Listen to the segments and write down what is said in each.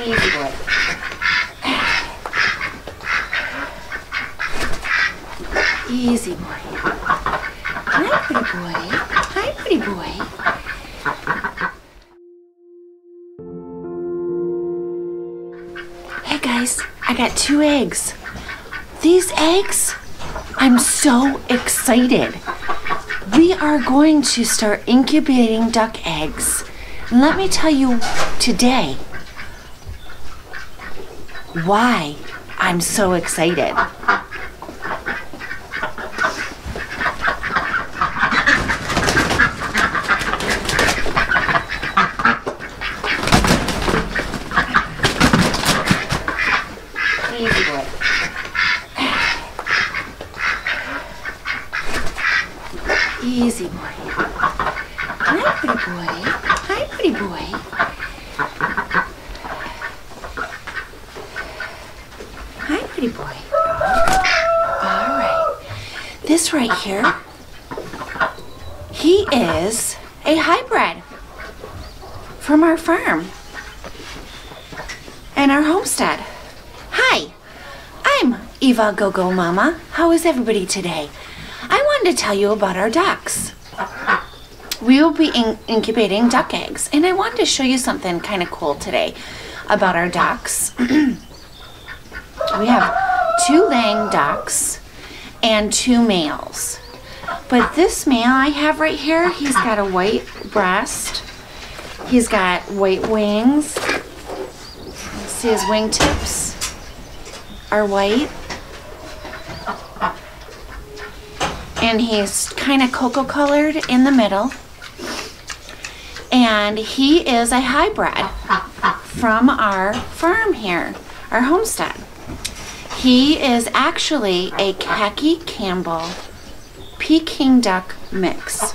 Easy boy. Easy boy. Hi, pretty boy. Hi, pretty boy. Hey guys, I got two eggs. These eggs, I'm so excited. We are going to start incubating duck eggs. And let me tell you today why I'm so excited. Easy boy. Easy boy. Hi, pretty boy. Hi, pretty boy. Hi, pretty boy. All right. This right here, he is a hybrid from our farm and our homestead. Hi, I'm Eva Gogo Mama. How is everybody today? I wanted to tell you about our ducks. We will be in- incubating duck eggs, and I wanted to show you something kind of cool today about our ducks. we have two laying ducks and two males. But this male I have right here, he's got a white breast. He's got white wings. See his wingtips are white. And he's kind of cocoa colored in the middle. And he is a hybrid from our farm here, our homestead. He is actually a khaki Campbell Peking duck mix.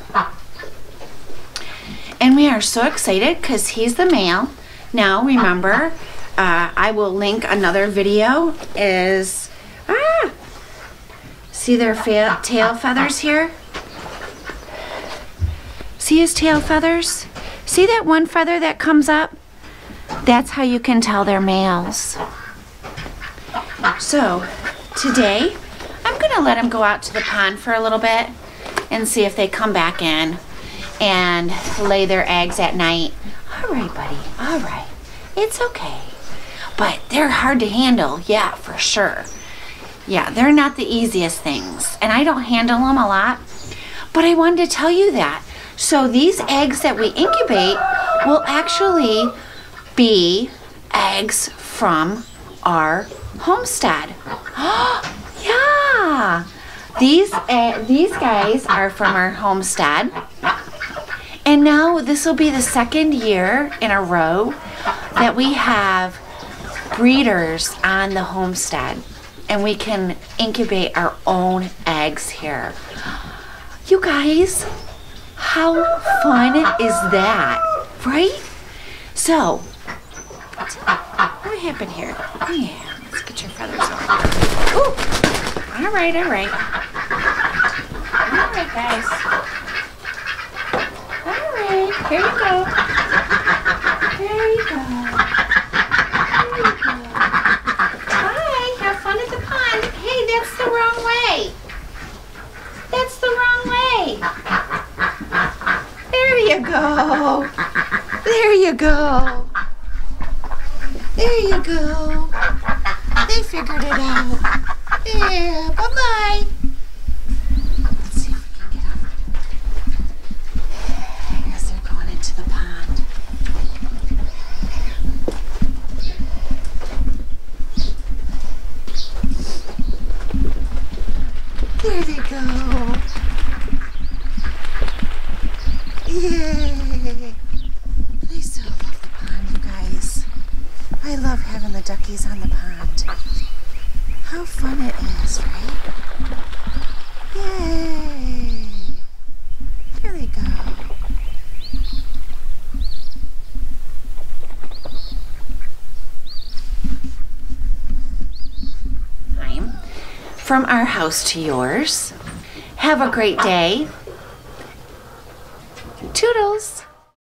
And we are so excited because he's the male. Now remember, uh, I will link another video is, ah, see their tail feathers here? See his tail feathers? See that one feather that comes up? That's how you can tell they're males. So, today, I'm gonna let them go out to the pond for a little bit and see if they come back in and lay their eggs at night. All right, buddy, all right. It's okay. But they're hard to handle, yeah, for sure. Yeah, they're not the easiest things. And I don't handle them a lot. But I wanted to tell you that. So these eggs that we incubate will actually be eggs from our homestead. yeah. These uh, these guys are from our homestead. And now this will be the second year in a row that we have breeders on the homestead and we can incubate our own eggs here. You guys, how fun is that? Right? So, happened here? Oh, yeah, let's get your feathers on. Ooh, all right, all right. All right, guys. All right, here you go. There you go. You go. Have fun at the pond. Hey, that's the wrong way. That's the wrong way. There you go. There you go. There you go. They figured it out. Yeah, bye-bye. Let's see if we can get them. I guess they're going into the pond. There they go. Yay. I so love the pond, you guys. I love having the duckies on the pond. How fun it is, right? Yay. Here they go. Time from our house to yours. Have a great day. Toodles.